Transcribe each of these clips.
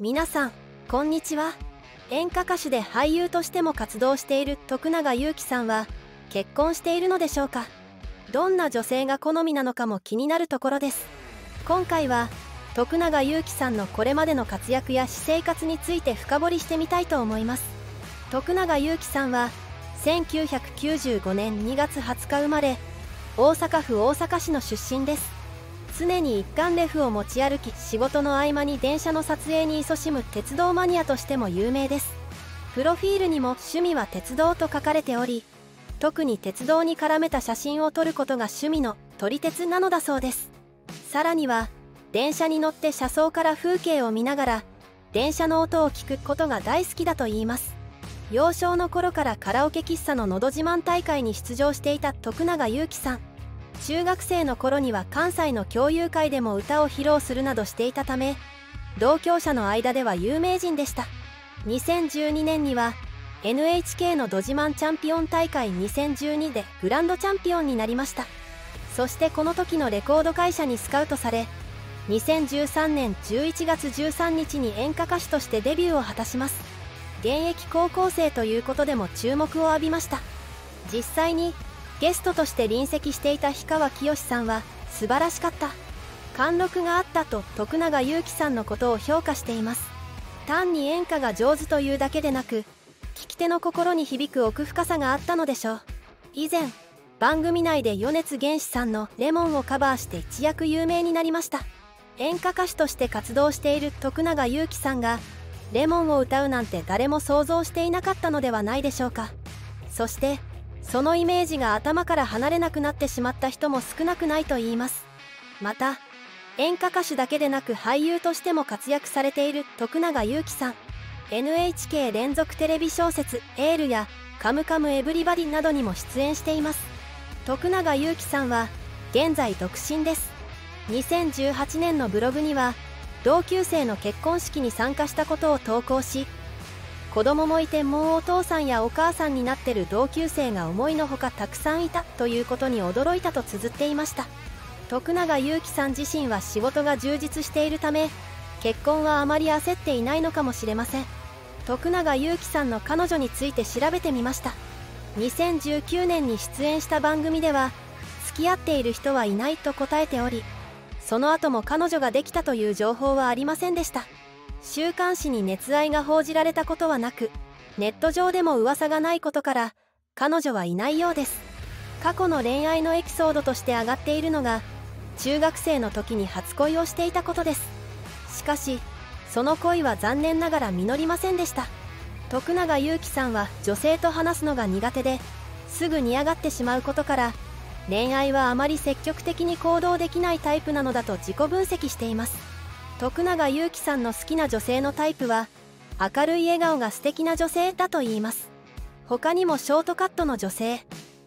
皆さんこんにちは。演歌歌手で俳優としても活動している徳永ゆうきさんは結婚しているのでしょうか。どんな女性が好みなのかも気になるところです。今回は徳永ゆうきさんのこれまでの活躍や私生活について深掘りしてみたいと思います。徳永ゆうきさんは1995年2月20日生まれ大阪府大阪市の出身です。常に一貫レフを持ち歩き仕事の合間に電車の撮影に勤しむ鉄道マニアとしても有名です。プロフィールにも趣味は鉄道と書かれており特に鉄道に絡めた写真を撮ることが趣味の撮り鉄なのだそうです。さらには電車に乗って車窓から風景を見ながら電車の音を聞くことが大好きだといいます。幼少の頃からカラオケ喫茶ののど自慢大会に出場していた徳永ゆうきさん。中学生の頃には関西の共有会でも歌を披露するなどしていたため同郷者の間では有名人でした。2012年には NHK のド自慢チャンピオン大会2012でグランドチャンピオンになりました。そしてこの時のレコード会社にスカウトされ2013年11月13日に演歌歌手としてデビューを果たします。現役高校生ということでも注目を浴びました。実際にゲストとして臨席していた氷川きよしさんは素晴らしかった。貫禄があったと徳永ゆうきさんのことを評価しています。単に演歌が上手というだけでなく聞き手の心に響く奥深さがあったのでしょう。以前番組内で米津玄師さんの「レモン」をカバーして一躍有名になりました。演歌歌手として活動している徳永ゆうきさんが「レモン」を歌うなんて誰も想像していなかったのではないでしょうか。そしてそのイメージが頭から離れなくなってしまった人も少なくないと言います。また演歌歌手だけでなく俳優としても活躍されている徳永ゆうきさん NHK 連続テレビ小説「エール」や「カムカムエヴリバディ」などにも出演しています。徳永ゆうきさんは現在独身です。2018年のブログには同級生の結婚式に参加したことを投稿し子供もいてもうお父さんやお母さんになってる同級生が思いのほかたくさんいたということに驚いたと綴っていました。徳永ゆうきさん自身は仕事が充実しているため結婚はあまり焦っていないのかもしれません。徳永ゆうきさんの彼女について調べてみました。2019年に出演した番組では付き合っている人はいないと答えておりその後も彼女ができたという情報はありませんでした。週刊誌に熱愛が報じられたことはなくネット上でも噂がないことから彼女はいないようです。過去の恋愛のエピソードとして挙がっているのが中学生の時に初恋をしていたことです。しかしその恋は残念ながら実りませんでした。徳永ゆうきさんは女性と話すのが苦手ですぐに嫌がってしまうことから恋愛はあまり積極的に行動できないタイプなのだと自己分析しています。徳永ゆうきさんの好きな女性のタイプは明るい笑顔が素敵な女性だと言います。他にもショートカットの女性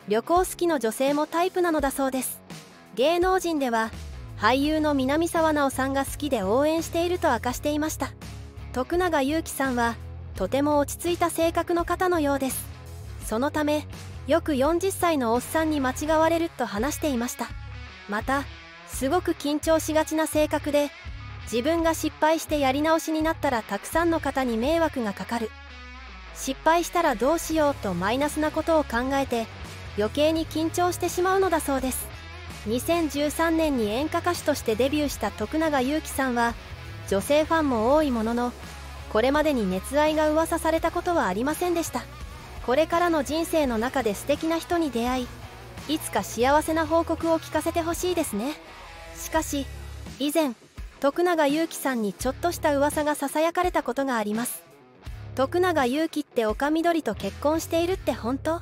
旅行好きの女性もタイプなのだそうです。芸能人では俳優の南沢奈央さんが好きで応援していると明かしていました。徳永ゆうきさんはとても落ち着いた性格の方のようです。そのためよく40歳のおっさんに間違われると話していました。またすごく緊張しがちな性格で自分が失敗してやり直しになったらたくさんの方に迷惑がかかる。失敗したらどうしようとマイナスなことを考えて余計に緊張してしまうのだそうです。2013年に演歌歌手としてデビューした徳永ゆうきさんは女性ファンも多いもののこれまでに熱愛が噂されたことはありませんでした。これからの人生の中で素敵な人に出会いいつか幸せな報告を聞かせてほしいですね。しかし以前徳永ゆうきさんにちょっとした噂がささやかれたことがあります。徳永ゆうきって岡みどりと結婚しているって本当？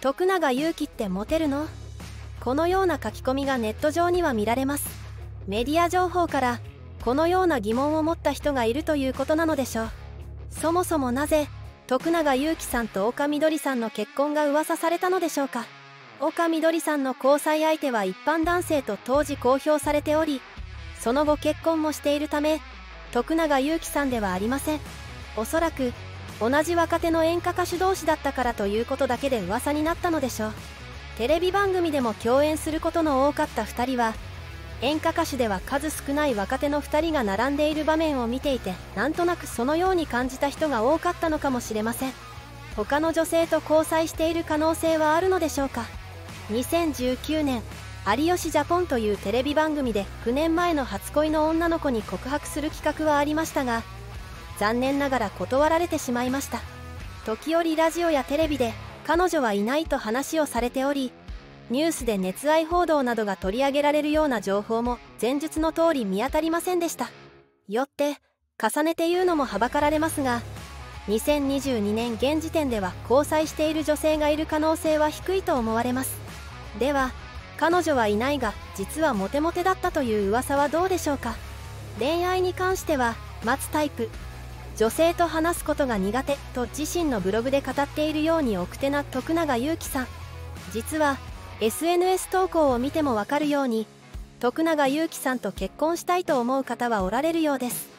徳永ゆうきってモテるの？このような書き込みがネット上には見られます。メディア情報からこのような疑問を持った人がいるということなのでしょう。そもそもなぜ徳永ゆうきさんと岡みどりさんの結婚が噂されたのでしょうか？岡みどりさんの交際相手は一般男性と当時公表されておりその後結婚もしているため徳永ゆうきさんではありません。おそらく同じ若手の演歌歌手同士だったからということだけで噂になったのでしょう。テレビ番組でも共演することの多かった2人は演歌歌手では数少ない若手の2人が並んでいる場面を見ていてなんとなくそのように感じた人が多かったのかもしれません。他の女性と交際している可能性はあるのでしょうか。2019年「有吉ジャポン」というテレビ番組で9年前の初恋の女の子に告白する企画はありましたが残念ながら断られてしまいました。時折ラジオやテレビで彼女はいないと話をされておりニュースで熱愛報道などが取り上げられるような情報も前述の通り見当たりませんでした。よって重ねて言うのもはばかられますが2022年現時点では交際している女性がいる可能性は低いと思われます。では彼女はいないが実はモテモテだったという噂はどうでしょうか。恋愛に関しては待つタイプ。女性と話すことが苦手と自身のブログで語っているように奥手な徳永ゆうきさん。実は SNS 投稿を見てもわかるように徳永ゆうきさんと結婚したいと思う方はおられるようです。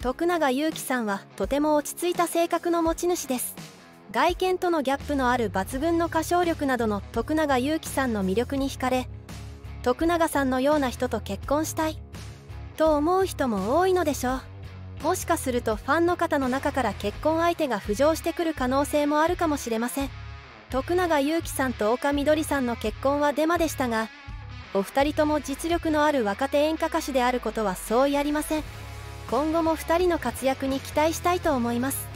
徳永ゆうきさんはとても落ち着いた性格の持ち主です。外見とのギャップのある抜群の歌唱力などの徳永ゆうきさんの魅力に惹かれ徳永さんのような人と結婚したいと思う人も多いのでしょう。もしかするとファンの方の中から結婚相手が浮上してくる可能性もあるかもしれません。徳永ゆうきさんと岡みどりさんの結婚はデマでしたがお二人とも実力のある若手演歌歌手であることはそうやりません。今後も2人の活躍に期待したいと思います。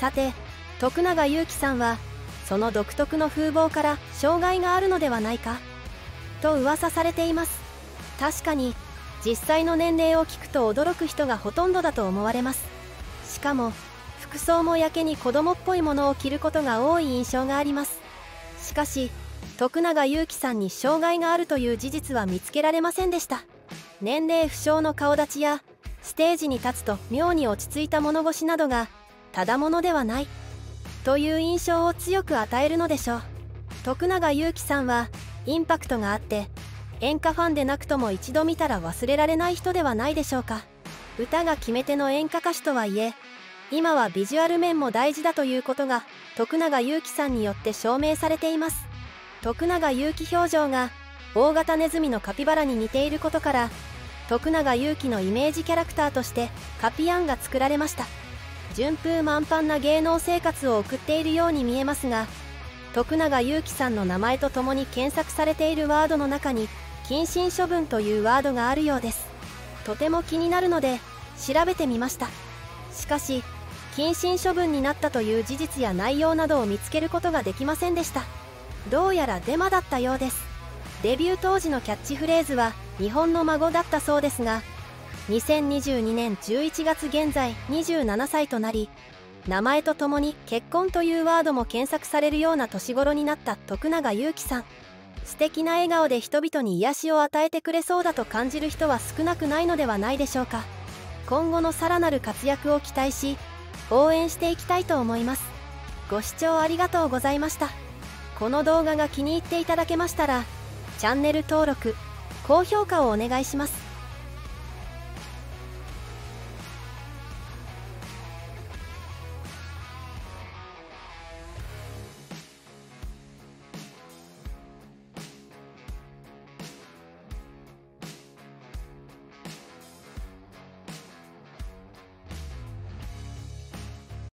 さて徳永ゆうきさんはその独特の風貌から障害があるのではないか？と噂されています。確かに実際の年齢を聞くと驚く人がほとんどだと思われます。しかも服装もやけに子供っぽいものを着ることが多い印象があります。しかし徳永ゆうきさんに障害があるという事実は見つけられませんでした。年齢不詳の顔立ちやステージに立つと妙に落ち着いた物腰などがただものではない。という印象を強く与えるのでしょう。徳永ゆうきさんはインパクトがあって演歌ファンでなくとも一度見たら忘れられない人ではないでしょうか。歌が決め手の演歌歌手とはいえ今はビジュアル面も大事だということが徳永ゆうきさんによって証明されています。徳永ゆうき表情が大型ネズミのカピバラに似ていることから徳永ゆうきのイメージキャラクターとしてカピアンが作られました。順風満帆な芸能生活を送っているように見えますが徳永ゆうきさんの名前とともに検索されているワードの中に謹慎処分というワードがあるようです。とても気になるので調べてみました。しかし謹慎処分になったという事実や内容などを見つけることができませんでした。どうやらデマだったようです。デビュー当時のキャッチフレーズは日本の孫だったそうですが2022年11月現在27歳となり名前とともに結婚というワードも検索されるような年頃になった徳永ゆうきさん。素敵な笑顔で人々に癒しを与えてくれそうだと感じる人は少なくないのではないでしょうか。今後のさらなる活躍を期待し応援していきたいと思います。ご視聴ありがとうございました。この動画が気に入っていただけましたらチャンネル登録高評価をお願いします。